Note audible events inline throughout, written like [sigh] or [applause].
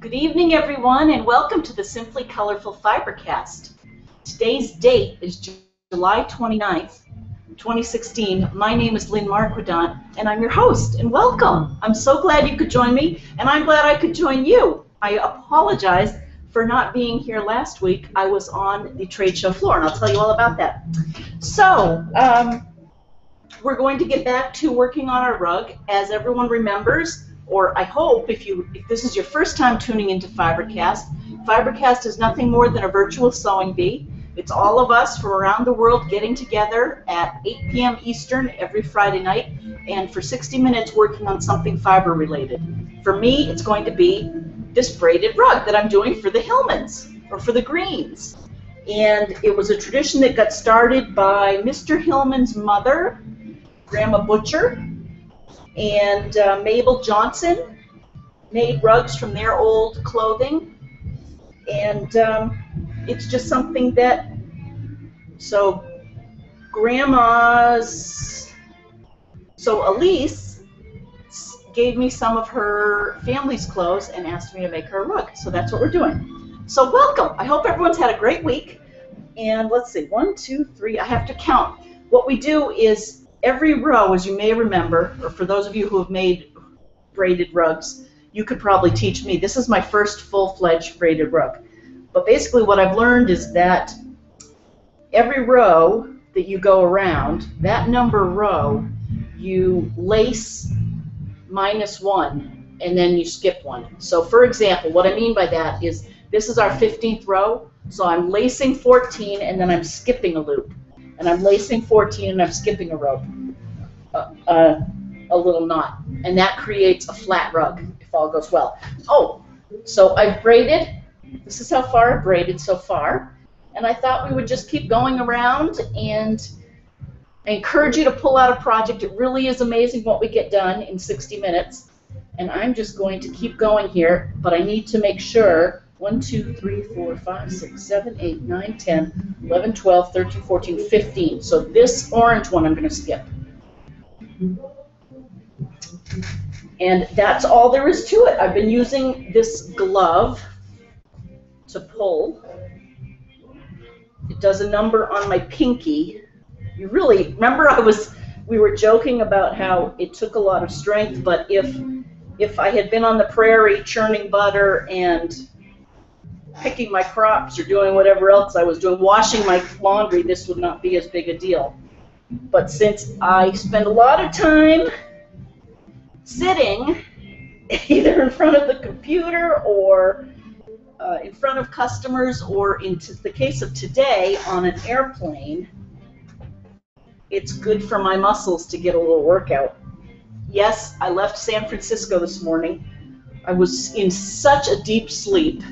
Good evening, everyone, and welcome to the Simply Colorful Fibercast. Today's date is July 29th, 2016. My name is Lynn Marquedant, and I'm your host, and welcome. I'm so glad you could join me, and I'm glad I could join you. I apologize for not being here last week. I was on the trade show floor, and I'll tell you all about that. So, um, we're going to get back to working on our rug. As everyone remembers, or I hope if you if this is your first time tuning into Fibercast, Fibercast is nothing more than a virtual sewing bee. It's all of us from around the world getting together at 8 p.m. Eastern every Friday night and for 60 minutes working on something fiber related. For me, it's going to be this braided rug that I'm doing for the Hillmans or for the Greens. And it was a tradition that got started by Mr. Hillman's mother, Grandma Butcher, and uh, Mabel Johnson made rugs from their old clothing. And um, it's just something that, so grandma's, so Elise gave me some of her family's clothes and asked me to make her a rug. So that's what we're doing. So welcome. I hope everyone's had a great week. And let's see, one, two, three, I have to count. What we do is every row, as you may remember, or for those of you who have made braided rugs, you could probably teach me. This is my first full-fledged braided rug. But basically what I've learned is that every row that you go around, that number row, you lace minus one, and then you skip one. So for example, what I mean by that is this is our 15th row, so I'm lacing 14 and then I'm skipping a loop and I'm lacing 14 and I'm skipping a rope, uh, uh, a little knot, and that creates a flat rug if all goes well. Oh, so I've braided. This is how far I've braided so far, and I thought we would just keep going around and I encourage you to pull out a project. It really is amazing what we get done in 60 minutes, and I'm just going to keep going here, but I need to make sure 1, 2, 3, 4, 5, 6, 7, 8, 9, 10, 11, 12, 13, 14, 15. So this orange one I'm going to skip. And that's all there is to it. I've been using this glove to pull. It does a number on my pinky. You really, remember I was, we were joking about how it took a lot of strength, but if, if I had been on the prairie churning butter and picking my crops or doing whatever else I was doing, washing my laundry, this would not be as big a deal. But since I spend a lot of time sitting [laughs] either in front of the computer or uh, in front of customers or in the case of today on an airplane, it's good for my muscles to get a little workout. Yes, I left San Francisco this morning. I was in such a deep sleep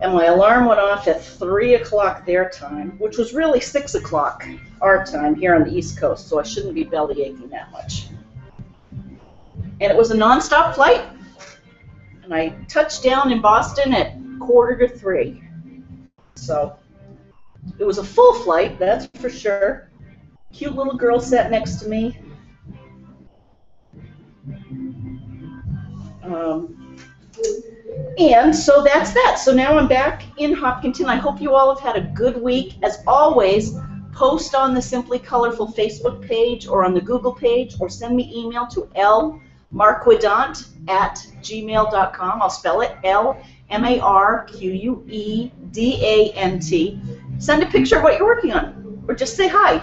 and my alarm went off at 3 o'clock their time, which was really 6 o'clock our time here on the East Coast, so I shouldn't be belly aching that much. And it was a nonstop flight, and I touched down in Boston at quarter to 3. So it was a full flight, that's for sure. Cute little girl sat next to me. Um, and so that's that. So now I'm back in Hopkinton. I hope you all have had a good week. As always, post on the Simply Colorful Facebook page or on the Google page or send me email to lmarquedant at gmail.com. I'll spell it L M A R Q U E D A N T. Send a picture of what you're working on or just say hi.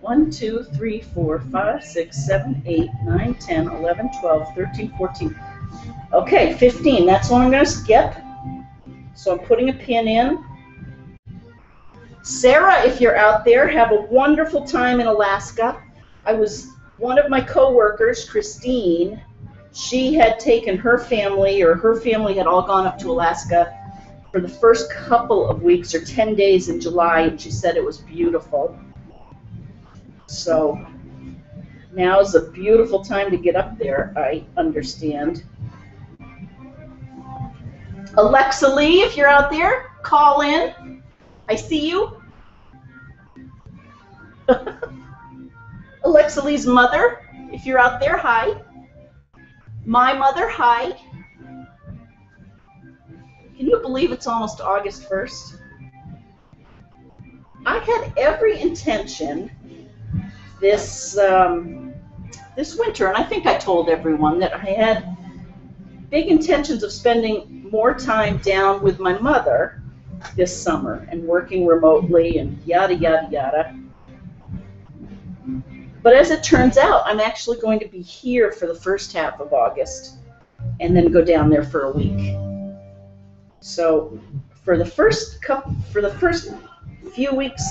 1, 2, 3, 4, 5, 6, 7, 8, 9, 10, 11, 12, 13, 14. Okay, 15. That's one I'm going to skip. So I'm putting a pin in. Sarah, if you're out there, have a wonderful time in Alaska. I was one of my coworkers, Christine. She had taken her family, or her family had all gone up to Alaska for the first couple of weeks or 10 days in July, and she said it was beautiful. So now is a beautiful time to get up there, I understand. Alexa Lee, if you're out there, call in. I see you. [laughs] Alexa Lee's mother, if you're out there, hi. My mother, hi. Can you believe it's almost August 1st? I had every intention this um, this winter, and I think I told everyone that I had big intentions of spending more time down with my mother this summer and working remotely and yada yada yada. But as it turns out, I'm actually going to be here for the first half of August and then go down there for a week. So for the first couple, for the first few weeks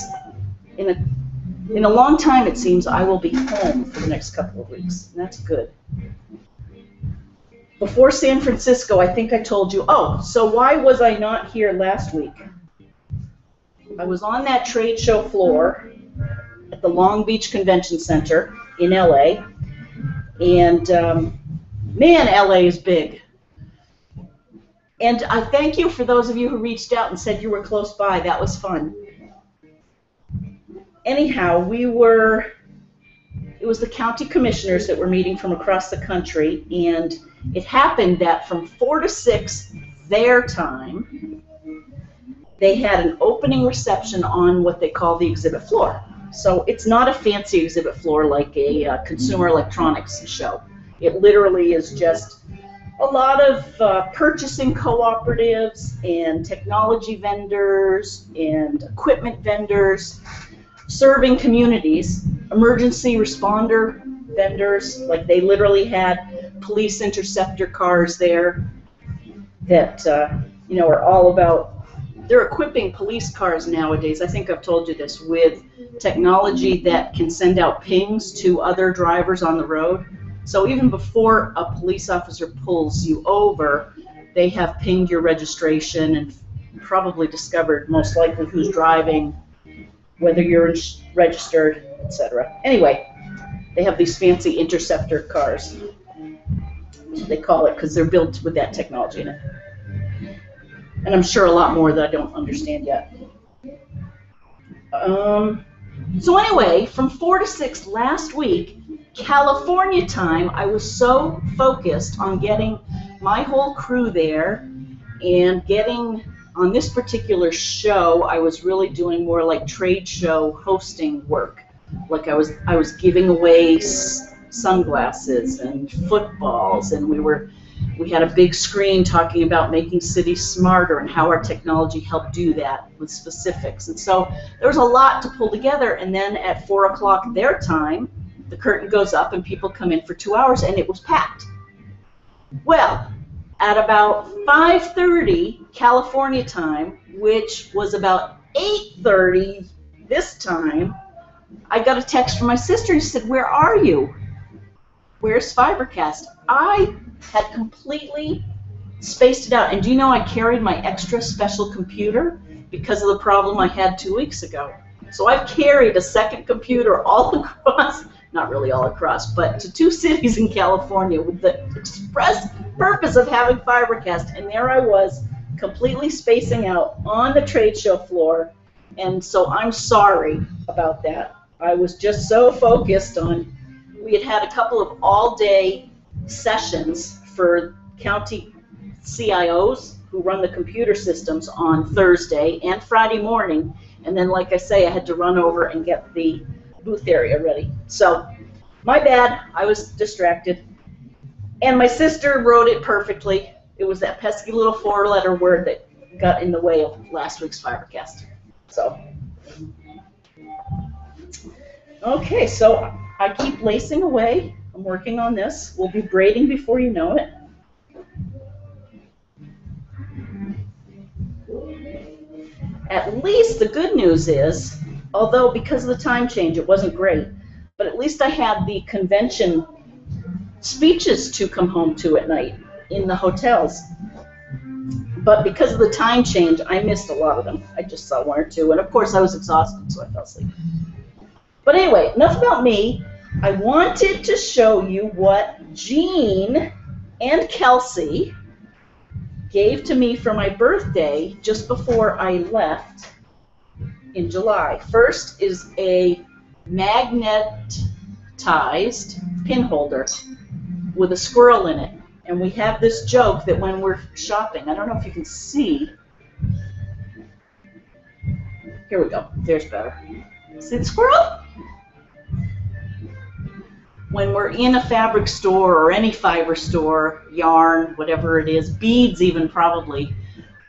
in a in a long time it seems I will be home for the next couple of weeks. And that's good. Before San Francisco, I think I told you, oh, so why was I not here last week? I was on that trade show floor at the Long Beach Convention Center in LA. And um, man, LA is big. And I thank you for those of you who reached out and said you were close by. That was fun. Anyhow, we were, it was the county commissioners that were meeting from across the country, and it happened that from 4 to 6 their time, they had an opening reception on what they call the exhibit floor. So it's not a fancy exhibit floor like a uh, consumer electronics show. It literally is just a lot of uh, purchasing cooperatives and technology vendors and equipment vendors serving communities, emergency responder vendors, like they literally had police interceptor cars there that uh, you know are all about. They're equipping police cars nowadays. I think I've told you this with technology that can send out pings to other drivers on the road. So even before a police officer pulls you over, they have pinged your registration and probably discovered most likely who's driving, whether you're registered, etc. Anyway, they have these fancy interceptor cars. They call it because they're built with that technology in it. And I'm sure a lot more that I don't understand yet. Um, so anyway, from 4 to 6 last week, California time, I was so focused on getting my whole crew there and getting on this particular show, I was really doing more like trade show hosting work. Like I was I was giving away sunglasses and footballs and we were we had a big screen talking about making cities smarter and how our technology helped do that with specifics. And so there was a lot to pull together. And then at 4 o'clock their time, the curtain goes up and people come in for two hours, and it was packed. Well, at about 5.30 California time, which was about 8.30 this time, I got a text from my sister and she said, where are you? Where's Fibercast? I had completely spaced it out. And do you know I carried my extra special computer because of the problem I had two weeks ago? So I've carried a second computer all [laughs] across, not really all across, but to two cities in California with the express purpose of having Fibercast. And there I was, completely spacing out on the trade show floor. And so I'm sorry about that. I was just so focused on, we had had a couple of all day sessions for county CIOs who run the computer systems on Thursday and Friday morning. And then, like I say, I had to run over and get the booth area ready. So, my bad. I was distracted. And my sister wrote it perfectly. It was that pesky little four-letter word that got in the way of last week's Fibercast. So, okay, so I keep lacing away. I'm working on this. We'll be braiding before you know it. At least the good news is, although because of the time change it wasn't great, but at least I had the convention speeches to come home to at night in the hotels. But because of the time change, I missed a lot of them. I just saw one or two, and of course I was exhausted, so I fell asleep. But anyway, enough about me. I wanted to show you what Jean and Kelsey gave to me for my birthday just before I left in July. First is a magnetized pin holder with a squirrel in it. And we have this joke that when we're shopping, I don't know if you can see. Here we go. There's better. See the squirrel? When we're in a fabric store or any fiber store, yarn, whatever it is, beads even probably,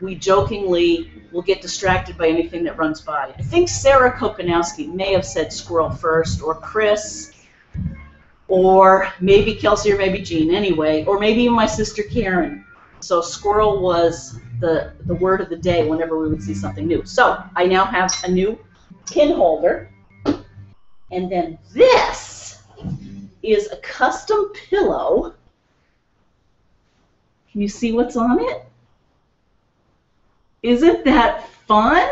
we jokingly will get distracted by anything that runs by. I think Sarah Kokanowski may have said squirrel first, or Chris, or maybe Kelsey or maybe Jean anyway, or maybe even my sister Karen. So squirrel was the, the word of the day whenever we would see something new. So I now have a new pin holder. And then this is a custom pillow. Can you see what's on it? Isn't that fun?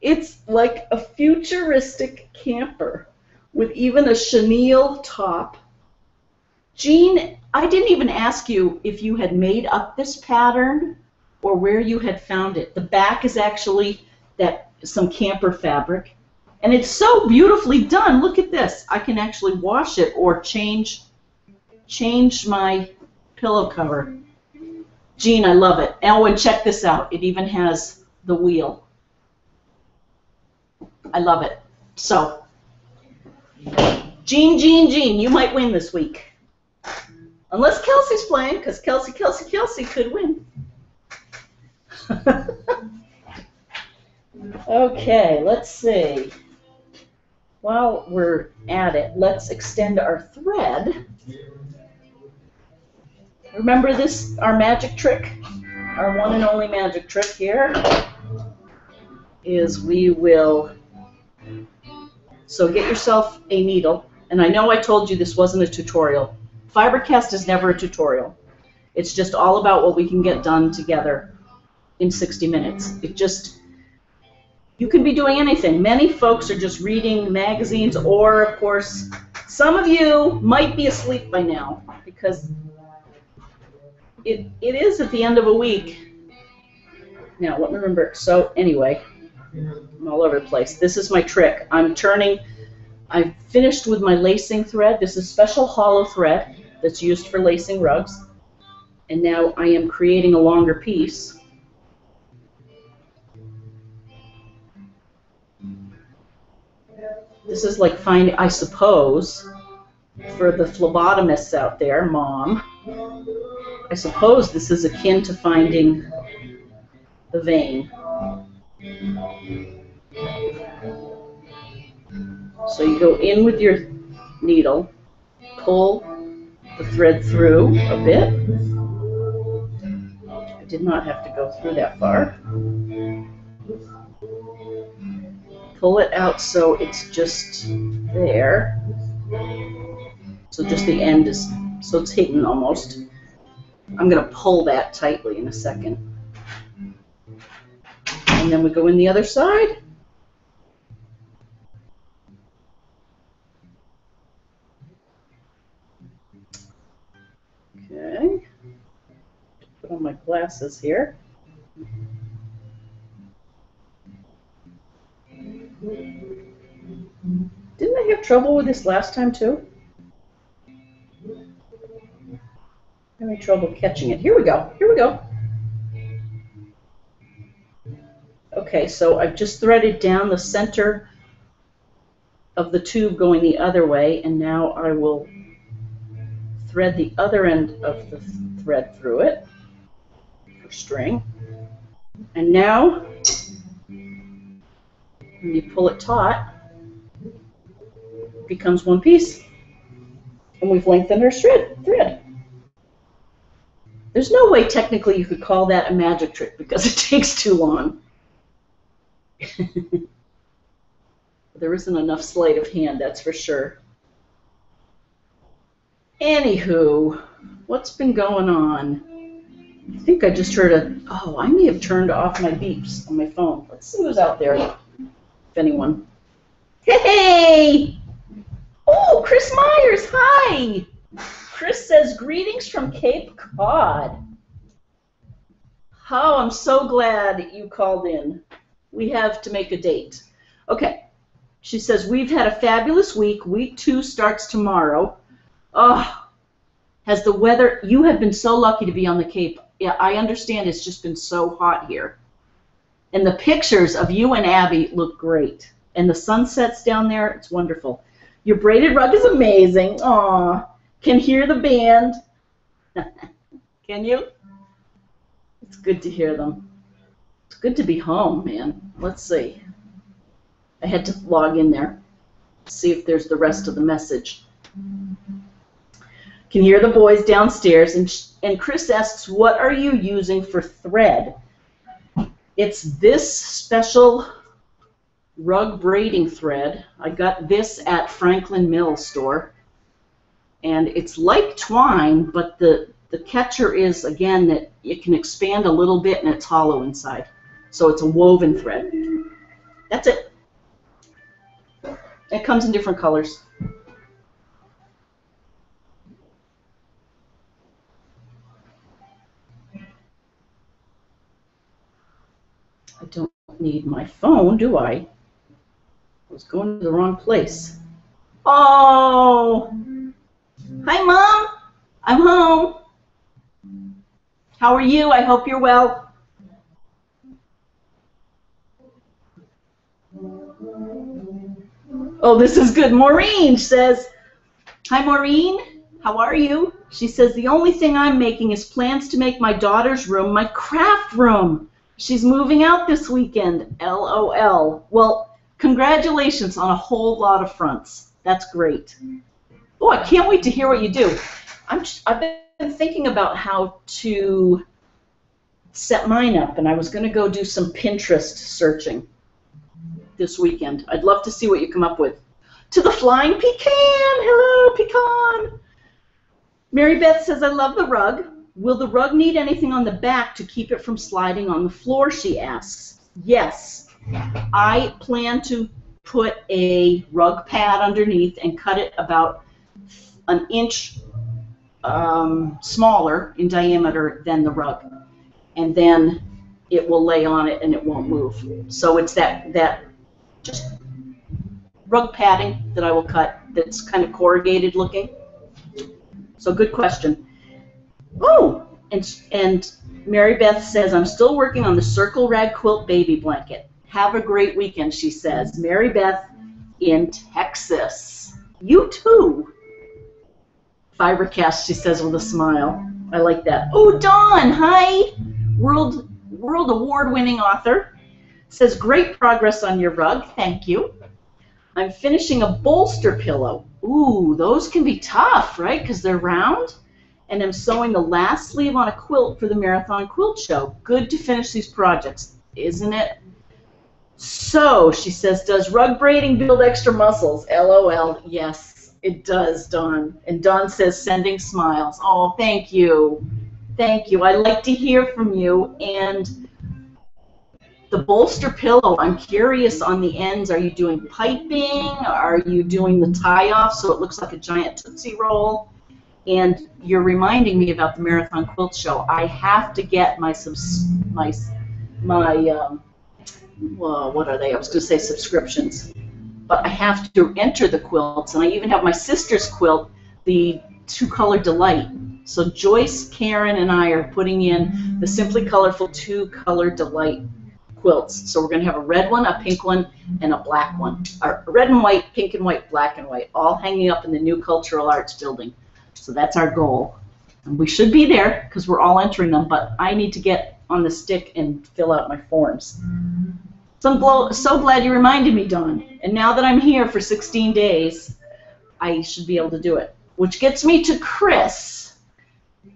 It's like a futuristic camper with even a chenille top. Jean, I didn't even ask you if you had made up this pattern or where you had found it. The back is actually that some camper fabric. And it's so beautifully done. Look at this. I can actually wash it or change change my pillow cover. Jean, I love it. Oh, and check this out. It even has the wheel. I love it. So, Jean, Jean, Jean, you might win this week. Unless Kelsey's playing, because Kelsey, Kelsey, Kelsey could win. [laughs] okay, let's see. While we're at it, let's extend our thread. Remember this, our magic trick? Our one and only magic trick here is we will, so get yourself a needle, and I know I told you this wasn't a tutorial. Fibercast is never a tutorial. It's just all about what we can get done together in 60 minutes. It just, you can be doing anything. Many folks are just reading magazines, or, of course, some of you might be asleep by now because it, it is at the end of a week. Now, let me remember. So, anyway, I'm all over the place. This is my trick. I'm turning, I've finished with my lacing thread. This is special hollow thread that's used for lacing rugs. And now I am creating a longer piece. This is like finding, I suppose, for the phlebotomists out there, mom, I suppose this is akin to finding the vein. So you go in with your needle, pull the thread through a bit. I did not have to go through that far. Pull it out so it's just there. So just the end is, so it's hidden almost. I'm going to pull that tightly in a second. And then we go in the other side. Okay. Put on my glasses here. Didn't I have trouble with this last time too? Having trouble catching it. Here we go. Here we go. Okay, so I've just threaded down the center of the tube going the other way, and now I will thread the other end of the thread through it for string. And now, you pull it taut, it becomes one piece. And we've lengthened our thread. thread. There's no way technically you could call that a magic trick because it [laughs] takes too long. [laughs] there isn't enough sleight of hand, that's for sure. Anywho, what's been going on? I think I just heard a. Oh, I may have turned off my beeps on my phone. Let's see who's out there, anyone. Hey! Oh, Chris Myers, hi! Chris says, greetings from Cape Cod. How I'm so glad you called in. We have to make a date. Okay. She says, we've had a fabulous week. Week two starts tomorrow. Oh, Has the weather, you have been so lucky to be on the Cape. Yeah, I understand it's just been so hot here. And the pictures of you and Abby look great. And the sunsets down there, it's wonderful. Your braided rug is amazing. Aw, can hear the band. [laughs] can you? It's good to hear them. It's good to be home, man. Let's see. I had to log in there, see if there's the rest of the message can hear the boys downstairs, and, and Chris asks, What are you using for thread? It's this special rug braiding thread. I got this at Franklin Mill store. And it's like twine, but the, the catcher is, again, that it can expand a little bit and it's hollow inside. So it's a woven thread. That's it. It comes in different colors. I need my phone, do I? I was going to the wrong place. Oh! Hi, Mom! I'm home. How are you? I hope you're well. Oh, this is good. Maureen says, Hi, Maureen. How are you? She says, The only thing I'm making is plans to make my daughter's room my craft room. She's moving out this weekend. LOL. Well, congratulations on a whole lot of fronts. That's great. Oh, I can't wait to hear what you do. I'm just, I've been thinking about how to set mine up, and I was going to go do some Pinterest searching this weekend. I'd love to see what you come up with. To the flying pecan! Hello, pecan! Mary Beth says, I love the rug. Will the rug need anything on the back to keep it from sliding on the floor, she asks. Yes. I plan to put a rug pad underneath and cut it about an inch um, smaller in diameter than the rug. And then it will lay on it and it won't move. So it's that, that just rug padding that I will cut that's kind of corrugated looking. So good question. Oh, and, and Mary Beth says, I'm still working on the Circle Rag Quilt baby blanket. Have a great weekend, she says. Mary Beth in Texas. You too. Fibercast, she says with a smile. I like that. Oh, Dawn, hi. World World Award winning author. Says, great progress on your rug. Thank you. I'm finishing a bolster pillow. Ooh, those can be tough, right? Because they're round and I'm sewing the last sleeve on a quilt for the Marathon Quilt Show. Good to finish these projects, isn't it? So, she says, does rug braiding build extra muscles? LOL, yes, it does, Dawn. And Dawn says, sending smiles. Oh, thank you. Thank you. I like to hear from you. And the bolster pillow, I'm curious on the ends. Are you doing piping? Are you doing the tie off so it looks like a giant Tootsie Roll? And you're reminding me about the Marathon Quilt Show. I have to get my subs my my um, well, what are they? I was going to say subscriptions, but I have to enter the quilts, and I even have my sister's quilt, the Two Color Delight. So Joyce, Karen, and I are putting in the Simply Colorful Two Color Delight quilts. So we're going to have a red one, a pink one, and a black one. Or red and white, pink and white, black and white, all hanging up in the new Cultural Arts building. So that's our goal. And we should be there because we're all entering them, but I need to get on the stick and fill out my forms. So I'm so glad you reminded me, Dawn. And now that I'm here for 16 days, I should be able to do it. Which gets me to Chris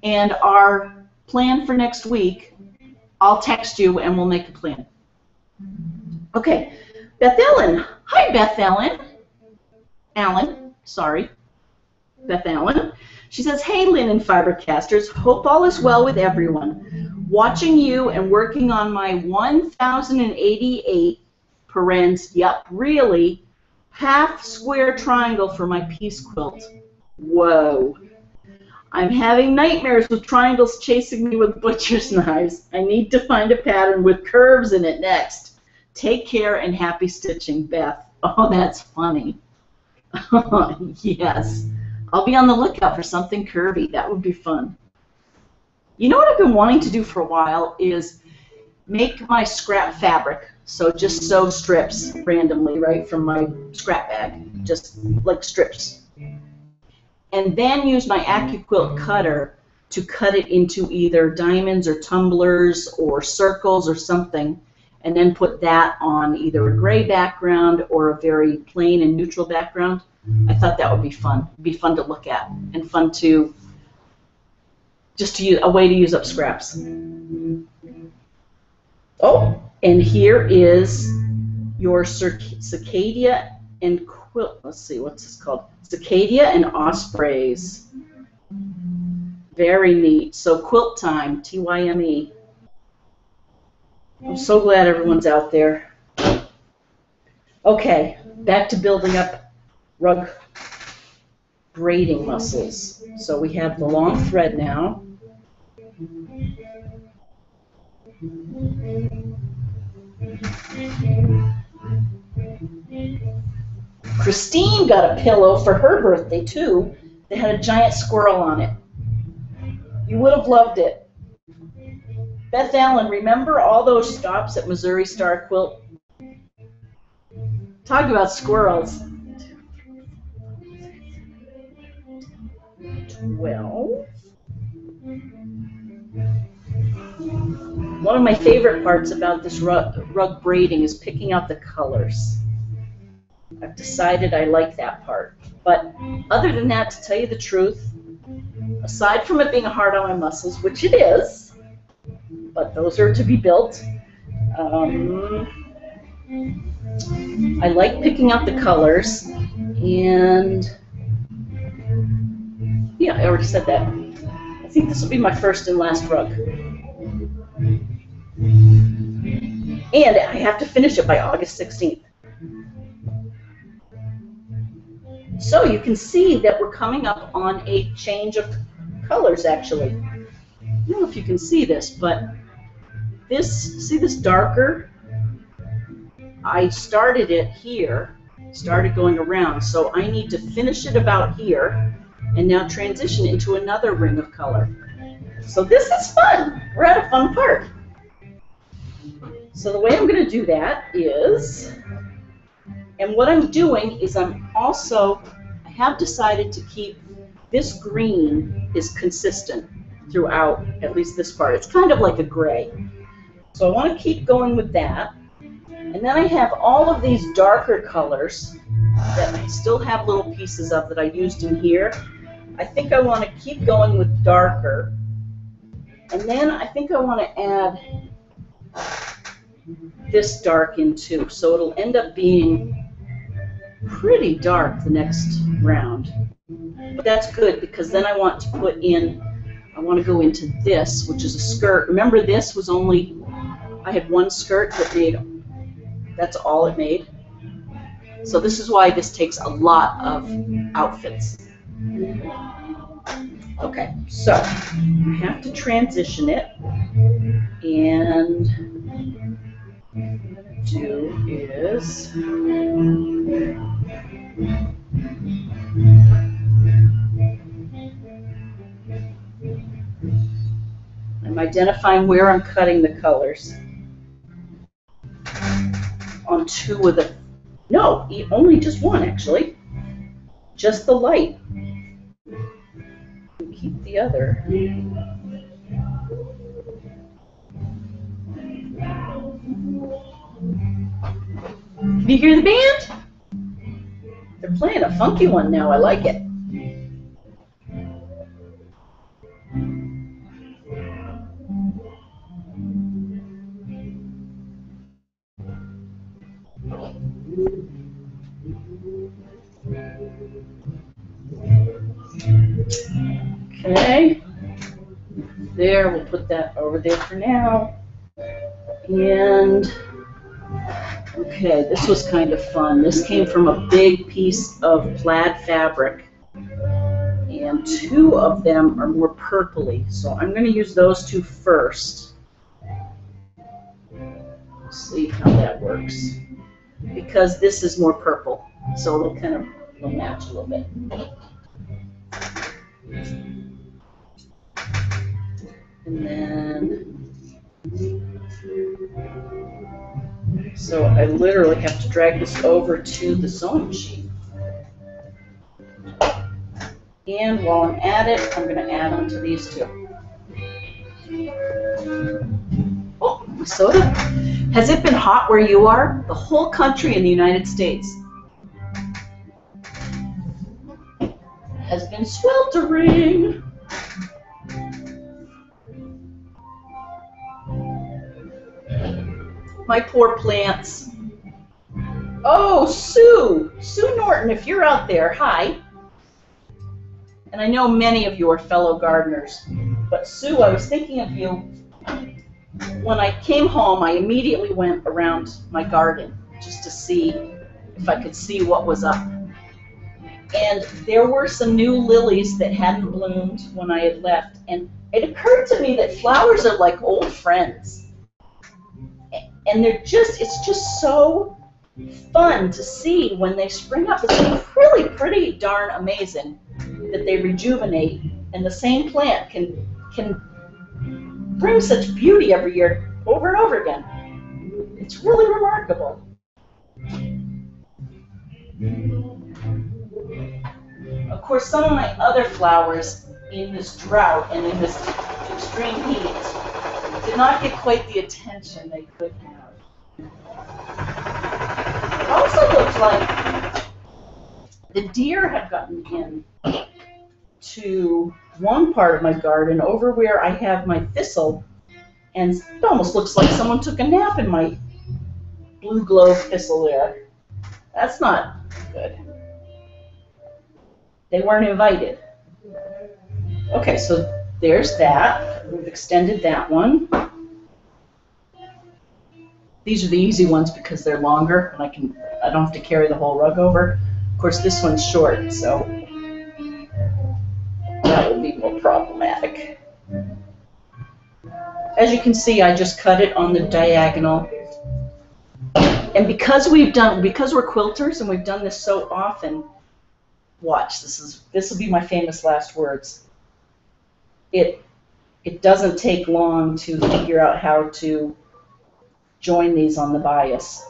and our plan for next week. I'll text you and we'll make a plan. Okay, Beth Ellen. Hi, Beth Ellen. Allen, sorry. Beth Allen. She says, Hey, and Fibercasters, hope all is well with everyone. Watching you and working on my 1088 parens, yep, really, half square triangle for my piece quilt. Whoa. I'm having nightmares with triangles chasing me with [laughs] butcher's knives. I need to find a pattern with curves in it next. Take care and happy stitching, Beth. [laughs] Oh, that's funny. [laughs] yes. I'll be on the lookout for something curvy. That would be fun. You know what I've been wanting to do for a while is make my scrap fabric. So just sew strips randomly, right, from my scrap bag, mm-hmm. just like strips. And then use my AccuQuilt cutter to cut it into either diamonds or tumblers or circles or something, and then put that on either a gray background or a very plain and neutral background. I thought that would be fun. It'd be fun to look at and fun to just to use a way to use up scraps. Oh, and here is your Cicadia and quilt. Let's see, what's this called? Cicadia and Ospreys. Very neat. So quilt time, T-Y-M-E. I'm so glad everyone's out there. Okay, back to building up rug braiding muscles. So we have the long thread now. Christine got a pillow for her birthday too that had a giant squirrel on it. You would have loved it. Beth Allen, remember all those stops at Missouri Star Quilt? Talk about squirrels. Twelve. One of my favorite parts about this rug, rug braiding is picking out the colors. I've decided I like that part. But other than that, to tell you the truth, aside from it being hard on my muscles, which it is, but those are to be built, um, I like picking out the colors, and yeah, I already said that. I think this will be my first and last rug. And I have to finish it by August 16th. So you can see that we're coming up on a change of colors actually. I don't know if you can see this, but this, see this darker? I started it here, started going around, so I need to finish it about here and now transition into another ring of color. So this is fun. We're at a fun part. So the way I'm going to do that is, and what I'm doing is I'm also, I have decided to keep this green is consistent throughout, at least this part. It's kind of like a gray. So I want to keep going with that. And then I have all of these darker colors that I still have little pieces of that I used in here. I think I want to keep going with darker. And then I think I want to add uh, this dark in too. So it'll end up being pretty dark the next round. But that's good because then I want to put in, I want to go into this, which is a skirt. Remember this was only, I had one skirt that made, that's all it made. So this is why this takes a lot of outfits. Okay, so I have to transition it and what I'm going to do is I'm identifying where I'm cutting the colors on two of the no, only just one actually. Just the light. Keep the other. Can you hear the band? They're playing a funky one now. I like it. Okay. There, we'll put that over there for now. And Okay, this was kind of fun. This came from a big piece of plaid fabric. And two of them are more purpley. So I'm going to use those two first. See how that works. Because this is more purple. So it'll kind of it'll match a little bit. And then, so I literally have to drag this over to the sewing machine. And while I'm at it, I'm going to add on to these two. Oh, soda. Has it been hot where you are? The whole country in the United States has been sweltering. My poor plants. Oh, Sue! Sue Norton, if you're out there, hi. And I know many of you are fellow gardeners, but Sue, I was thinking of you. When I came home, I immediately went around my garden just to see if I could see what was up. And there were some new lilies that hadn't bloomed when I had left. And it occurred to me that flowers are like old friends. And they're just, it's just so fun to see when they spring up. It's really pretty darn amazing that they rejuvenate. And the same plant can, can bring such beauty every year over and over again. It's really remarkable. Of course, some of my other flowers in this drought and in this extreme heat did not get quite the attention they could have. It also looks like the deer have gotten in to one part of my garden over where I have my thistle, and it almost looks like someone took a nap in my blue glow thistle there. That's not good. They weren't invited. Okay, so there's that. We've extended that one. These are the easy ones because they're longer and I can I don't have to carry the whole rug over. Of course this one's short, so that will be more problematic. As you can see, I just cut it on the diagonal. And because we've done because we're quilters and we've done this so often, watch, this is this will be my famous last words. It it doesn't take long to figure out how to join these on the bias.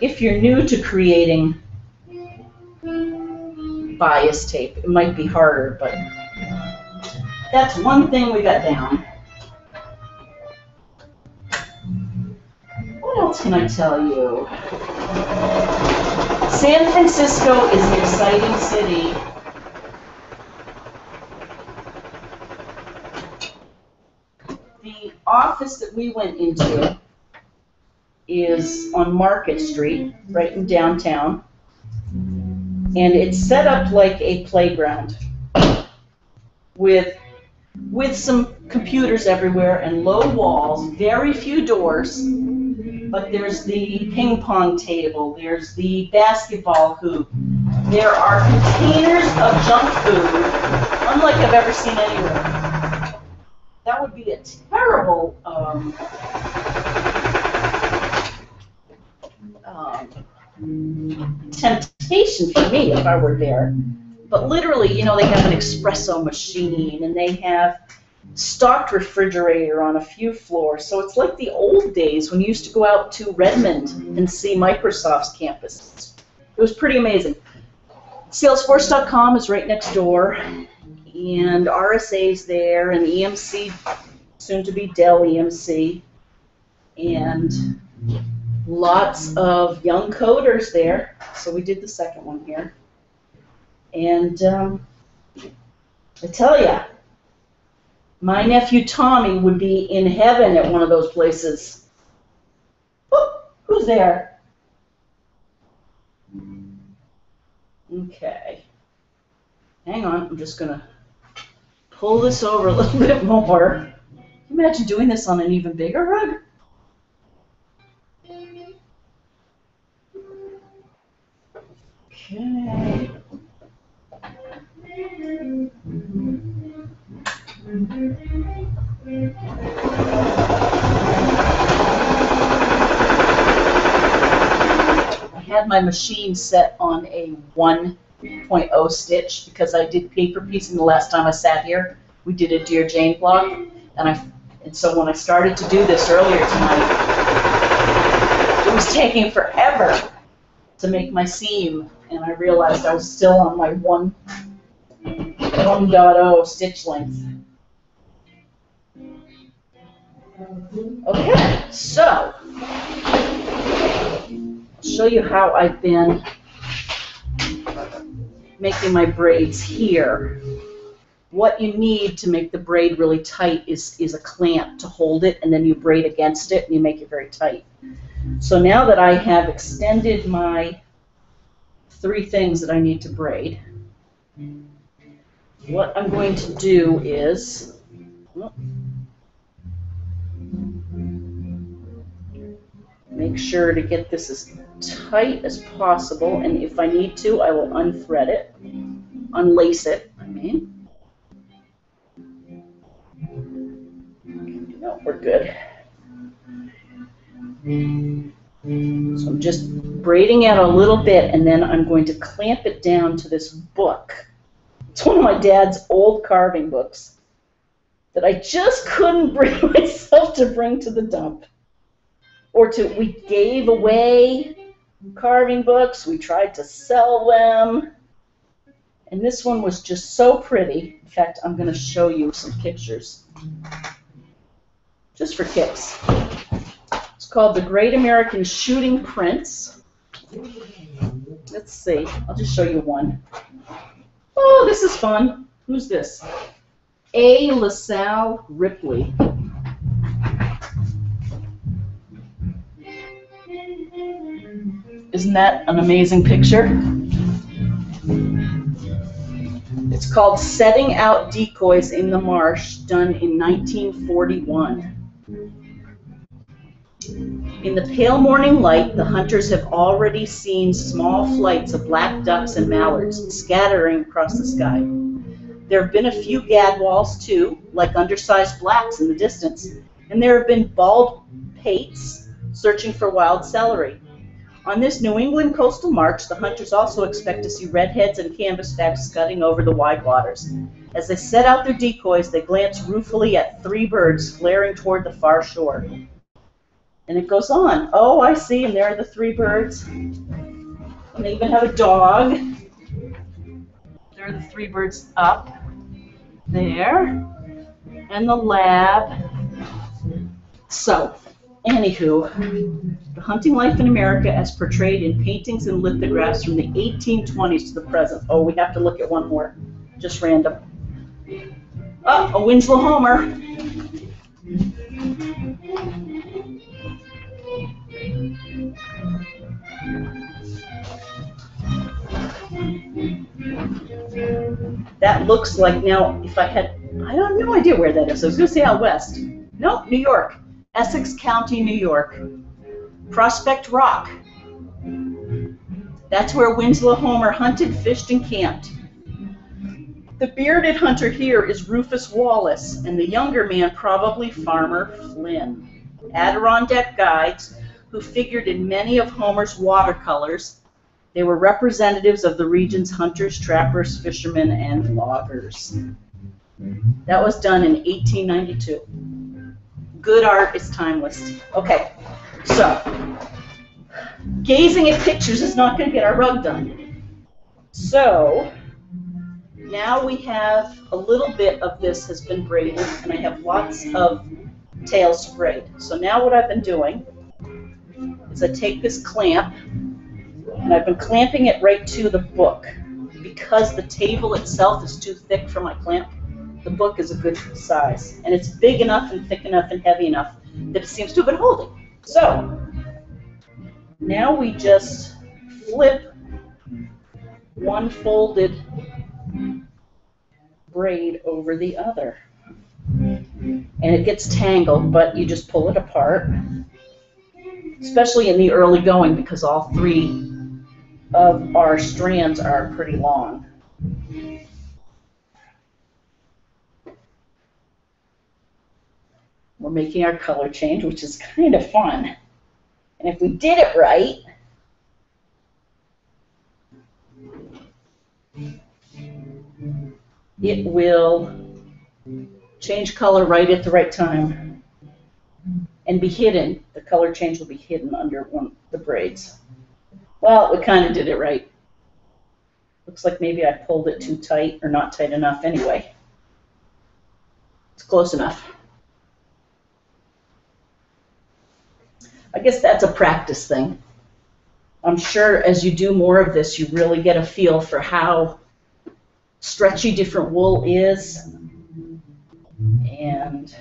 If you're new to creating bias tape, it might be harder, but that's one thing we got down. What else can I tell you? San Francisco is an exciting city. The office that we went into is on Market Street, right in downtown. And it's set up like a playground with with some computers everywhere and low walls, very few doors, but there's the ping pong table, there's the basketball hoop, there are containers of junk food, unlike I've ever seen anywhere. That would be a terrible um, um, temptation for me if I were there. But literally, you know, they have an espresso machine and they have stocked refrigerator on a few floors. So it's like the old days when you used to go out to Redmond and see Microsoft's campus. It was pretty amazing. Salesforce.com is right next door, and RSA's there, and EMC, soon to be Dell EMC, and lots of young coders there. So we did the second one here. And um, I tell you, my nephew Tommy would be in heaven at one of those places. Oh, who's there? Okay. Hang on, I'm just going to pull this over a little [laughs] bit more. Imagine doing this on an even bigger rug. Okay. I had my machine set on a one 2.0 stitch because I did paper piecing the last time I sat here. We did a Dear Jane block, and I and so when I started to do this earlier tonight, it was taking forever to make my seam, and I realized I was still on my one 1.0 stitch length. Okay, so I'll show you how I've been making my braids here. What you need to make the braid really tight is, is a clamp to hold it, and then you braid against it and you make it very tight. So now that I have extended my three things that I need to braid, what I'm going to do is, oh, make sure to get this as tight as possible, and if I need to, I will unthread it, unlace it, I mean. No, we're good. So I'm just braiding out a little bit, and then I'm going to clamp it down to this book. It's one of my dad's old carving books that I just couldn't [laughs] bring myself to bring to the dump. Or to, we gave away carving books, we tried to sell them. And this one was just so pretty. In fact, I'm going to show you some pictures. Just for kicks. It's called The Great American Shooting Prints. Let's see. I'll just show you one. Oh, this is fun. Who's this? A. Lassell Ripley. Isn't that an amazing picture? It's called Setting Out Decoys in the Marsh, done in 1941. In the pale morning light, the hunters have already seen small flights of black ducks and mallards scattering across the sky. There have been a few gadwalls, too, like undersized blacks in the distance, and there have been bald pates searching for wild celery. On this New England coastal march, the hunters also expect to see redheads and canvasbacks scudding over the wide waters. As they set out their decoys, they glance ruefully at three birds flaring toward the far shore. And it goes on. Oh, I see, and there are the three birds. And they even have a dog. There are the three birds up there. And the lab. So, anywho, the hunting life in America as portrayed in paintings and lithographs from the 1820s to the present. Oh, we have to look at one more. Just random. Oh, a Winslow Homer. That looks like now, if I had, I have no idea where that is. I was going to say out west. No, New York. Essex County, New York. Prospect Rock. That's where Winslow Homer hunted, fished, and camped. The bearded hunter here is Rufus Wallace, and the younger man probably Farmer Flynn. Adirondack guides who figured in many of Homer's watercolors. They were representatives of the region's hunters, trappers, fishermen, and loggers. That was done in 1892. Good art is timeless. Okay, so gazing at pictures is not going to get our rug done. So now we have a little bit of this has been braided, and I have lots of tails to braid. So now what I've been doing is I take this clamp, and I've been clamping it right to the book. Because the table itself is too thick for my clamp, the book is a good size. And it's big enough and thick enough and heavy enough that it seems to have been holding. So, now we just flip one folded braid over the other. And it gets tangled, but you just pull it apart especially in the early going because all three of our strands are pretty long. We're making our color change, which is kind of fun. And if we did it right, it will change color right at the right time and be hidden. The color change will be hidden under one the braids. Well, we kind of did it right. Looks like maybe I pulled it too tight or not tight enough anyway. It's close enough. I guess that's a practice thing. I'm sure as you do more of this, you really get a feel for how stretchy different wool is. And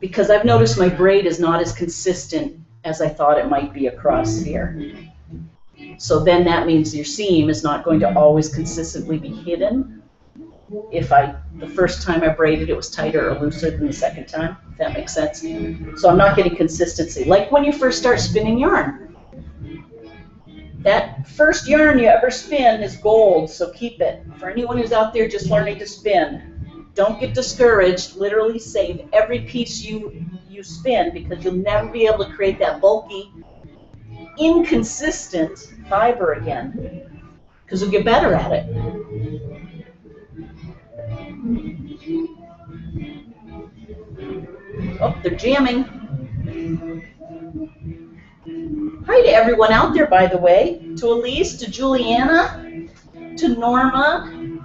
because I've noticed my braid is not as consistent as I thought it might be across here. So then that means your seam is not going to always consistently be hidden. If I, the first time I braided, it was tighter or looser than the second time, if that makes sense. So I'm not getting consistency. Like when you first start spinning yarn. That first yarn you ever spin is gold, so keep it. For anyone who's out there just learning to spin, don't get discouraged. Literally save every piece you, you spin because you'll never be able to create that bulky, inconsistent fiber again because you'll get better at it. Oh, they're jamming. Hi to everyone out there, by the way. To Elise, to Juliana, to Norma,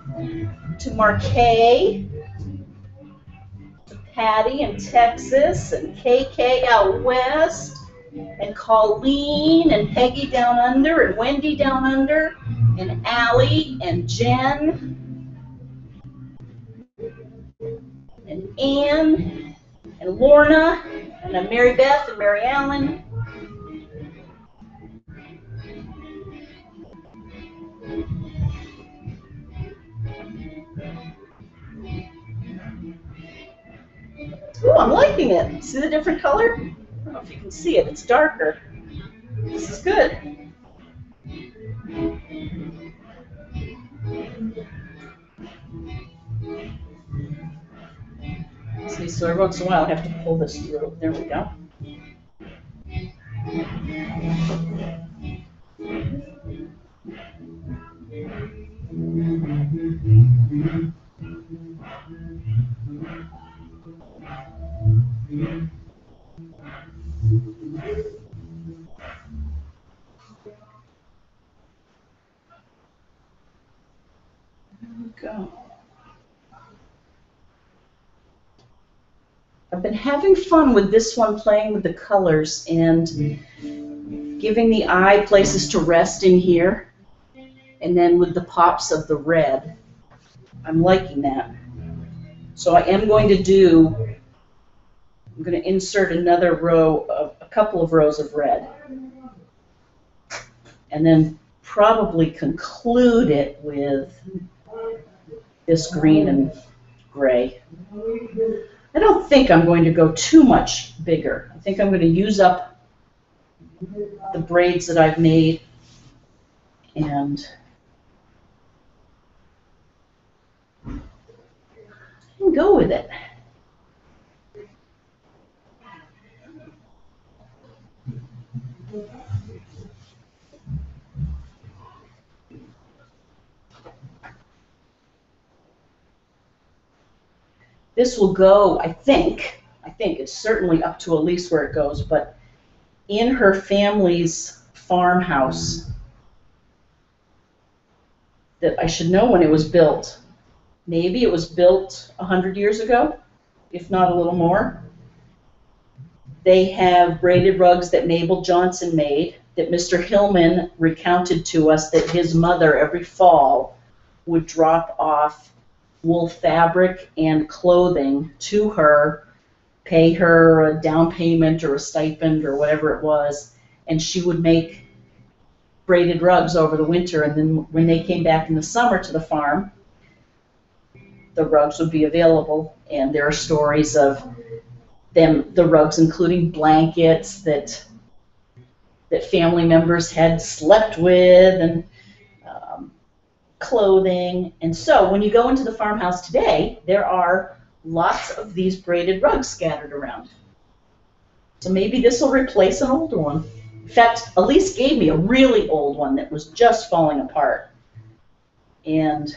to Marquet, to Patty in Texas, and KK out west, and Colleen, and Peggy down under, and Wendy down under, and Allie, and Jen, and Ann, and Lorna, and Mary Beth and Mary Allen. Ooh, I'm liking it. See the different color? I don't know if you can see it. It's darker. This is good. See, so every once in a while I have to pull this through. There we go. There we go. I've been having fun with this one, playing with the colors and giving the eye places to rest in here, and then with the pops of the red. I'm liking that. So I am going to do, I'm going to insert another row of, a couple of rows of red. And then probably conclude it with this green and gray. I don't think I'm going to go too much bigger. I think I'm going to use up the braids that I've made and go with it. This will go, I think, I think it's certainly up to Elise where it goes, but in her family's farmhouse that I should know when it was built. Maybe it was built a hundred years ago, if not a little more. They have braided rugs that Mabel Johnson made that Mr. Hillman recounted to us that his mother every fall would drop off wool fabric and clothing to her, pay her a down payment or a stipend or whatever it was, and she would make braided rugs over the winter. And then when they came back in the summer to the farm, the rugs would be available. And there are stories of them, the rugs, including blankets that that family members had slept with and clothing. And so when you go into the farmhouse today, there are lots of these braided rugs scattered around. So maybe this will replace an older one. In fact, Elise gave me a really old one that was just falling apart. And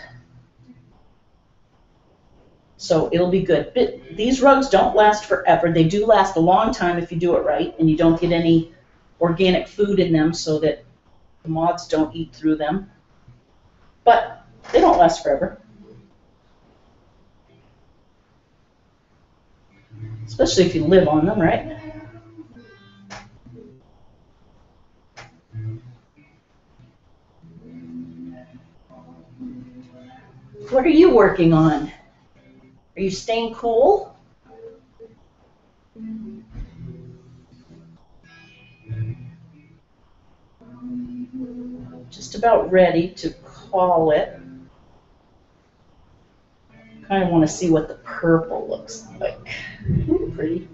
so it'll be good. But these rugs don't last forever. They do last a long time if you do it right and you don't get any organic food in them so that the moths don't eat through them. But they don't last forever. Especially if you live on them, right? What are you working on? Are you staying cool? Just about ready to call it. Kind of want to see what the purple looks like. [laughs] Pretty.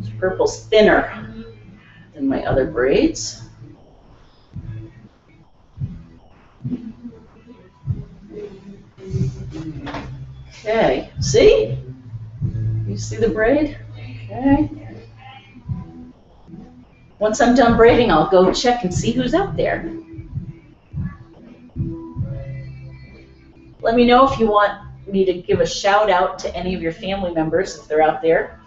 This purple's thinner than my other braids. Okay, see? You see the braid? Okay. Once I'm done braiding, I'll go check and see who's out there. Let me know if you want me to give a shout out to any of your family members if they're out there.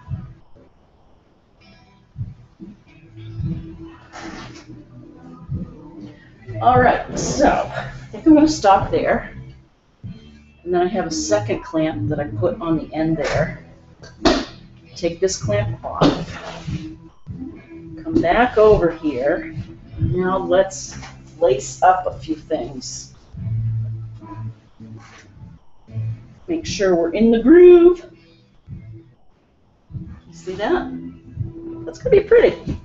All right, so I think I'm going to stop there. And then I have a second clamp that I put on the end there. Take this clamp off. Come back over here. Now let's lace up a few things. Make sure we're in the groove. See that? That's going to be pretty.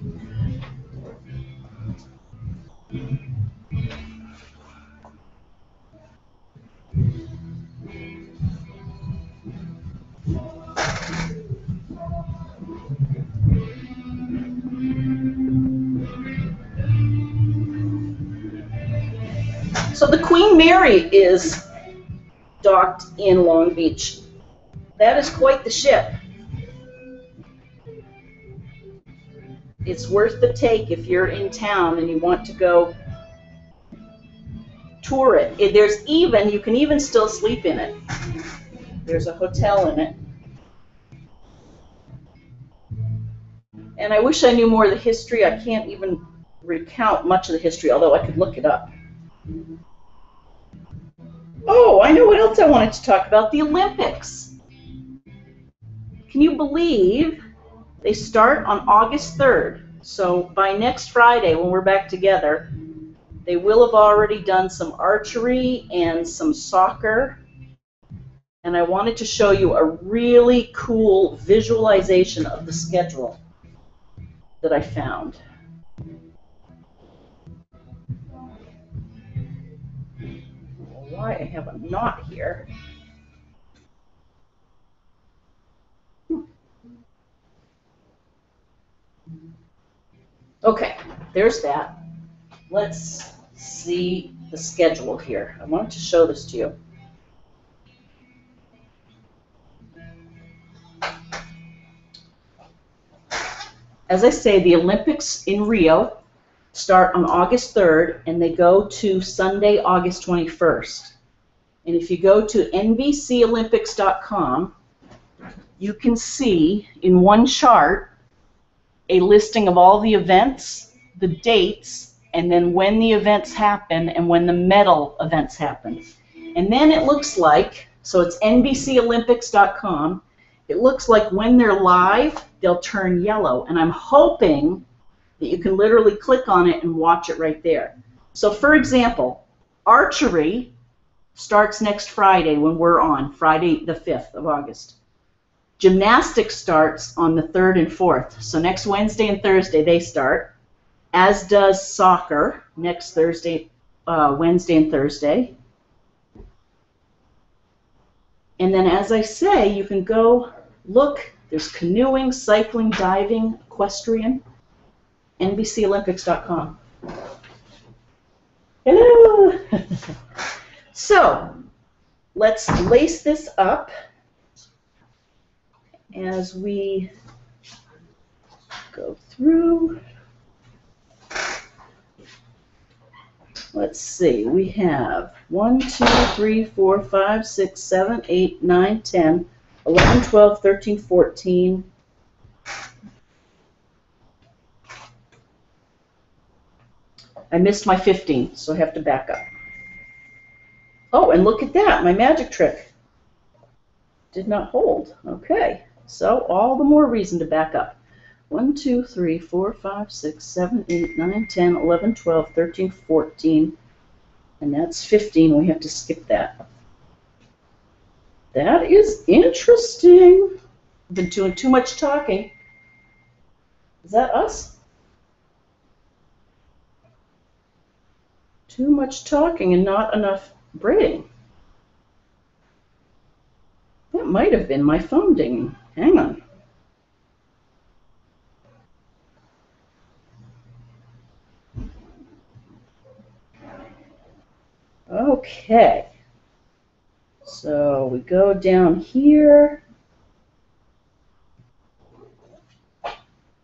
So the Queen Mary is docked in Long Beach. That is quite the ship. It's worth the take if you're in town and you want to go tour it. There's even, you can even still sleep in it. There's a hotel in it. And I wish I knew more of the history. I can't even recount much of the history, although I could look it up. Oh, I know what else I wanted to talk about the Olympics. Can you believe they start on August 3rd? So by next Friday, when we're back together, they will have already done some archery and some soccer. And I wanted to show you a really cool visualization of the schedule that I found. Why I have a knot here. Hmm. Okay, there's that. Let's see the schedule here. I wanted to show this to you. As I say, the Olympics in Rio start on August 3rd and they go to Sunday, August 21st. And if you go to NBCOlympics.com, you can see in one chart a listing of all the events, the dates, and then when the events happen and when the medal events happen. And then it looks like, so it's NBCOlympics.com, it looks like when they're live, they'll turn yellow. And I'm hoping that you can literally click on it and watch it right there. So for example, archery starts next Friday when we're on, Friday the 5th of August. Gymnastics starts on the 3rd and 4th. So next Wednesday and Thursday they start, as does soccer next Thursday, uh, Wednesday and Thursday. And then as I say, you can go look, there's canoeing, cycling, diving, equestrian. NBCOlympics.com. Hello! [laughs] So, let's lace this up as we go through. Let's see, we have 1, 2, 3, 4, 5, 6, 7, 8, 9, 10, 11, 12, 13, 14. I missed my 15, so I have to back up. Oh, and look at that, my magic trick did not hold. Okay, so all the more reason to back up. 1, 2, 3, 4, 5, 6, 7, 8, 9, 10, 11, 12, 13, 14, and that's 15. We have to skip that. That is interesting. Been doing too much talking. Is that us? Too much talking and not enough braiding. That might have been my phone dinging. Hang on. Okay. So we go down here.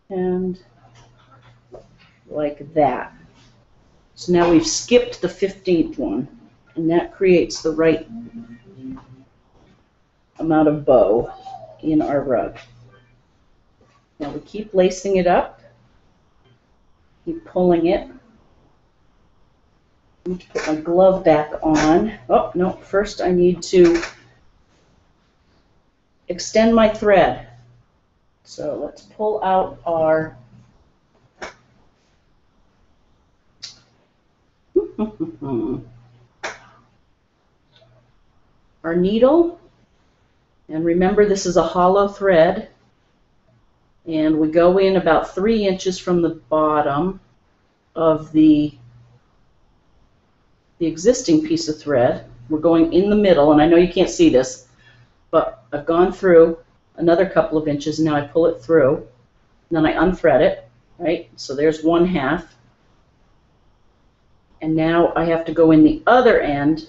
And like that. So now we've skipped the 15th one, and that creates the right amount of bow in our rug. Now we keep lacing it up, keep pulling it. I need to put my glove back on. Oh, no, first I need to extend my thread. So let's pull out our [laughs] our needle. And remember, this is a hollow thread. And we go in about three inches from the bottom of the the existing piece of thread. We're going in the middle, and I know you can't see this, but I've gone through another couple of inches, and now I pull it through, and then I unthread it, right? So there's one half. And now I have to go in the other end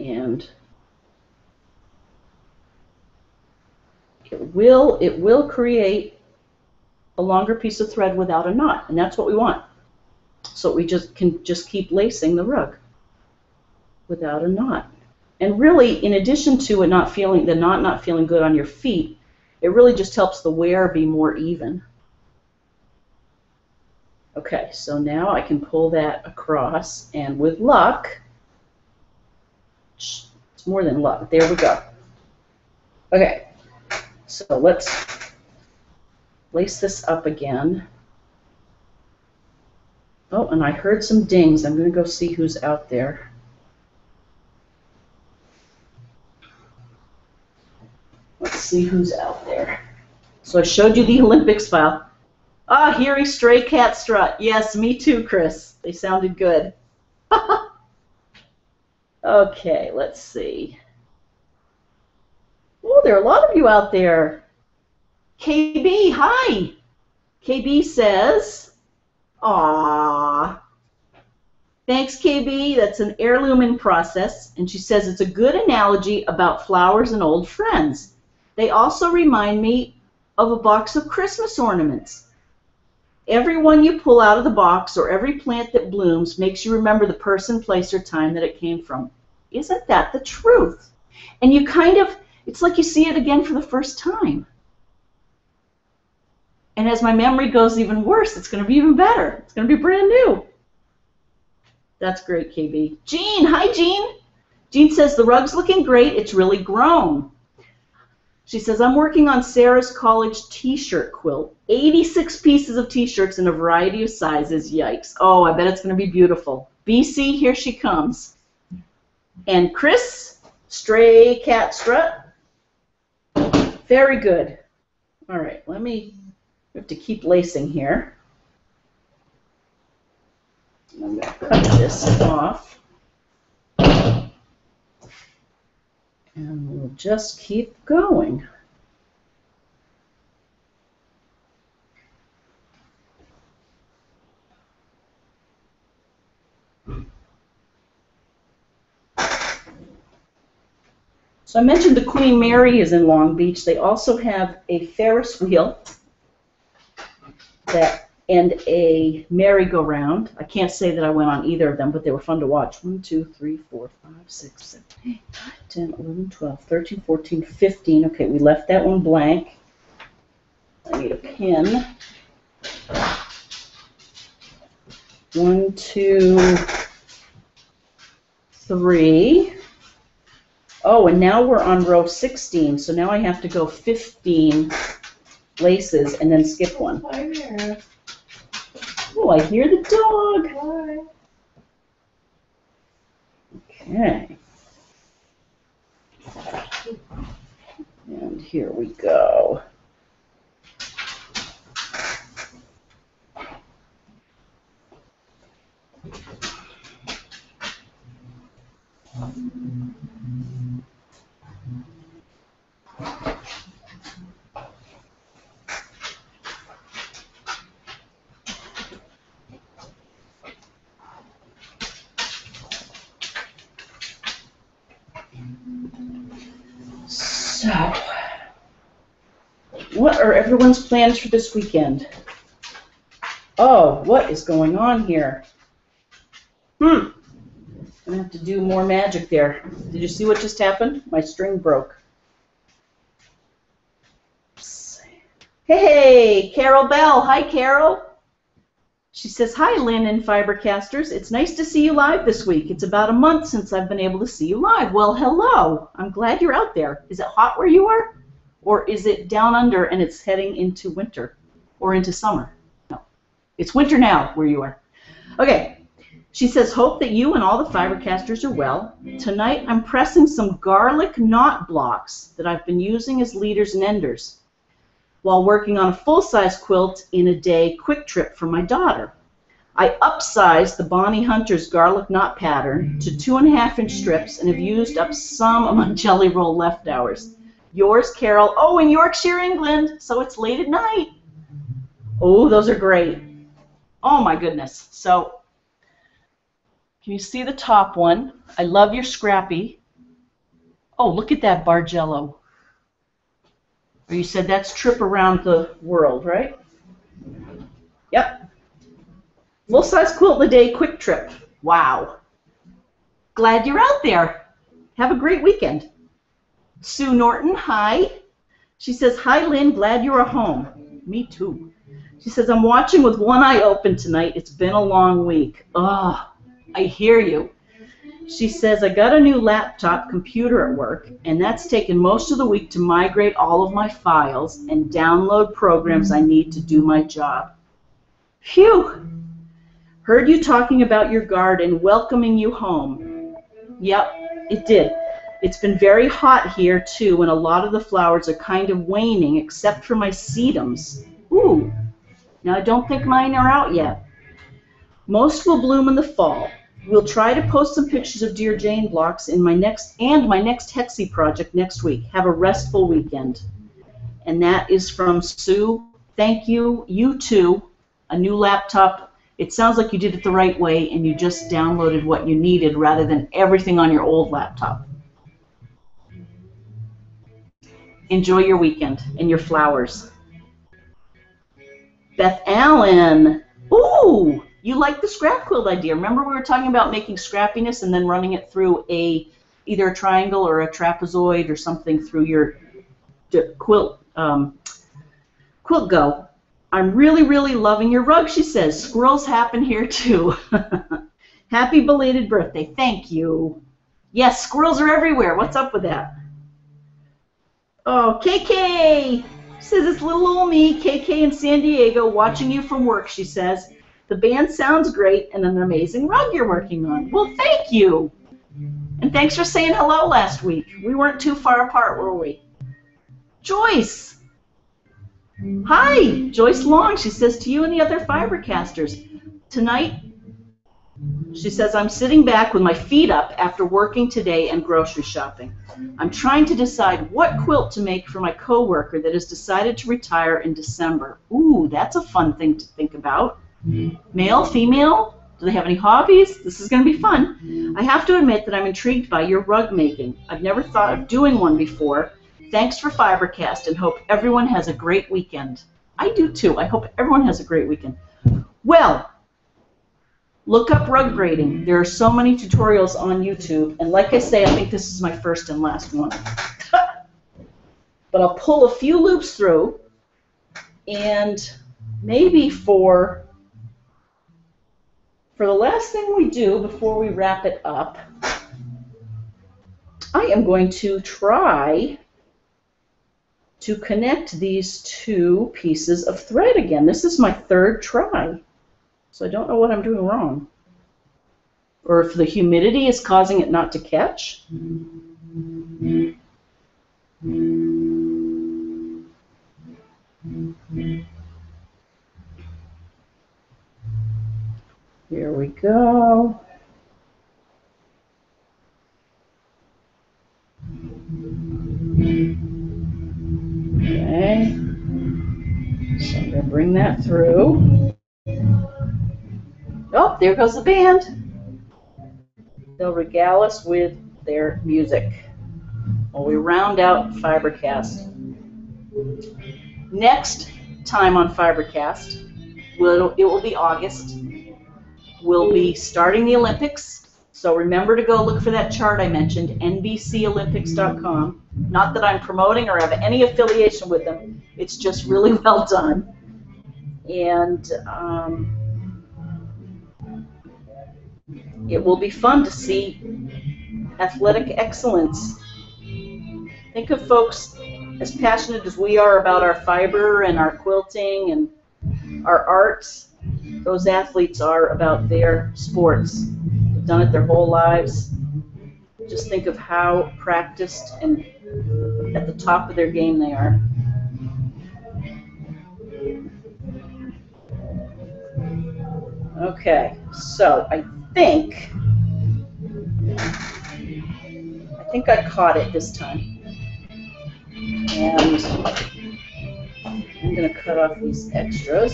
and it will it will create a longer piece of thread without a knot, and that's what we want. So we just can just keep lacing the rug without a knot. And really, in addition to it not feeling the knot not feeling good on your feet, it really just helps the wear be more even. Okay, so now I can pull that across, and with luck, it's more than luck. There we go. Okay, so let's lace this up again. Oh, and I heard some dings. I'm going to go see who's out there. Let's see who's out there. So I showed you the Olympics file. Ah, oh, Heary Stray Cat Strut. Yes, me too, Chris. They sounded good. [laughs] okay, let's see. Oh, there are a lot of you out there. KB, hi. KB says, "Ah, Thanks, KB. That's an heirloom in process. And she says it's a good analogy about flowers and old friends. They also remind me of a box of Christmas ornaments. Every one you pull out of the box or every plant that blooms makes you remember the person, place, or time that it came from. Isn't that the truth? And you kind of, it's like you see it again for the first time. And as my memory goes even worse, it's going to be even better. It's going to be brand new. That's great, KB. Jean, hi, Jean. Jean says, the rug's looking great. It's really grown. She says, I'm working on Sarah's college t-shirt quilt. 86 pieces of t-shirts in a variety of sizes. Yikes. Oh, I bet it's going to be beautiful. BC, here she comes. And Chris, stray cat strut. Very good. All right, let me we have to keep lacing here. I'm going to cut this off. And we'll just keep going. So I mentioned the Queen Mary is in Long Beach. They also have a Ferris wheel that and a merry-go-round. I can't say that I went on either of them, but they were fun to watch. 1, 2, 3, 4, 5, 6, 7, 8, 9, 10, 11, 12, 13, 14, 15. Okay, we left that one blank. I need a pin. One, two, three. Oh, and now we're on row 16, so now I have to go 15 laces and then skip one. Oh, I hear the dog. Hi. Okay. And here we go. So, what are everyone's plans for this weekend? Oh, what is going on here? Hmm. I'm Gonna have to do more magic there. Did you see what just happened? My string broke. Hey, Carol Bell. Hi, Carol. She says, Hi, Lynn and Fibercasters. It's nice to see you live this week. It's about a month since I've been able to see you live. Well, hello. I'm glad you're out there. Is it hot where you are? Or is it down under and it's heading into winter or into summer? No. It's winter now where you are. Okay. She says, Hope that you and all the Fibercasters are well. Tonight I'm pressing some garlic knot blocks that I've been using as leaders and enders while working on a full-size quilt in a day quick trip for my daughter. I upsized the Bonnie Hunter's garlic knot pattern to two and a half inch strips and have used up some of my [laughs] jelly roll leftovers. Yours, Carol. Oh, in Yorkshire, England, so it's late at night. Oh, those are great. Oh my goodness. So, can you see the top one? I love your scrappy. Oh, look at that Bargello. Or you said that's trip around the world, right? Yep. Full size quilt a day, quick trip. Wow. Glad you're out there. Have a great weekend. Sue Norton, hi. She says, Hi, Lynn, glad you're home. Me too. She says, I'm watching with one eye open tonight. It's been a long week. Oh, I hear you. She says, I got a new laptop computer at work, and that's taken most of the week to migrate all of my files and download programs I need to do my job. Phew! Heard you talking about your garden welcoming you home. Yep, it did. It's been very hot here, too, and a lot of the flowers are kind of waning, except for my sedums. Ooh! Now, I don't think mine are out yet. Most will bloom in the fall. We'll try to post some pictures of Dear Jane blocks in my next and my next Hexie project next week. Have a restful weekend. And that is from Sue. Thank you. You too. A new laptop. It sounds like you did it the right way and you just downloaded what you needed rather than everything on your old laptop. Enjoy your weekend and your flowers. Beth Allen. Ooh! You like the scrap quilt idea. Remember we were talking about making scrappiness and then running it through a either a triangle or a trapezoid or something through your quilt um, quilt go. I'm really, really loving your rug, she says. Squirrels happen here too. [laughs] Happy belated birthday. Thank you. Yes, squirrels are everywhere. What's up with that? Oh, KK says it's little old me, KK in San Diego, watching you from work, she says. The band sounds great and an amazing rug you're working on. Well, thank you. And thanks for saying hello last week. We weren't too far apart, were we? Joyce. Hi, Joyce Long. She says to you and the other fibercasters, tonight, she says, I'm sitting back with my feet up after working today and grocery shopping. I'm trying to decide what quilt to make for my coworker that has decided to retire in December. Ooh, that's a fun thing to think about. Male, female? Do they have any hobbies? This is going to be fun. I have to admit that I'm intrigued by your rug making. I've never thought of doing one before. Thanks for Fibercast and hope everyone has a great weekend. I do too. I hope everyone has a great weekend. Well, look up rug braiding. There are so many tutorials on YouTube, and like I say, I think this is my first and last one. [laughs] but I'll pull a few loops through, and maybe for for the last thing we do before we wrap it up, I am going to try to connect these two pieces of thread again. This is my third try, so I don't know what I'm doing wrong. Or if the humidity is causing it not to catch. Here we go. Okay. So I'm going to bring that through. Oh, there goes the band. They'll regale us with their music while we round out Fibercast. Next time on Fibercast, will it will be August. We'll be starting the Olympics. So remember to go look for that chart I mentioned, NBCOlympics.com. Not that I'm promoting or have any affiliation with them. It's just really [laughs] well done. And um, it will be fun to see athletic excellence. Think of folks as passionate as we are about our fiber and our quilting and our arts. Those athletes are about their sports. They've done it their whole lives. Just think of how practiced and at the top of their game they are. Okay, so I think I think I caught it this time. And I'm going to cut off these extras.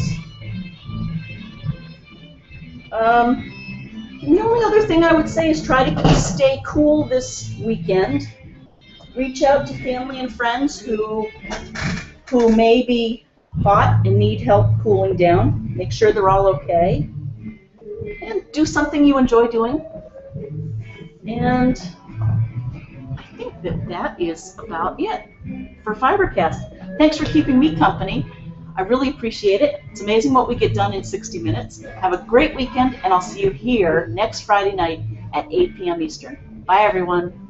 Um, the only other thing I would say is try to stay cool this weekend. Reach out to family and friends who who may be hot and need help cooling down. Make sure they're all okay. And do something you enjoy doing. And I think that that is about it for Fibercast. Thanks for keeping me company. I really appreciate it. It's amazing what we get done in 60 minutes. Have a great weekend, and I'll see you here next Friday night at 8 p.m. Eastern. Bye, everyone.